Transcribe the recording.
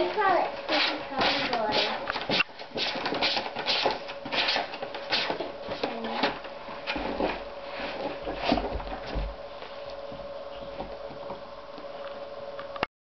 I saw it.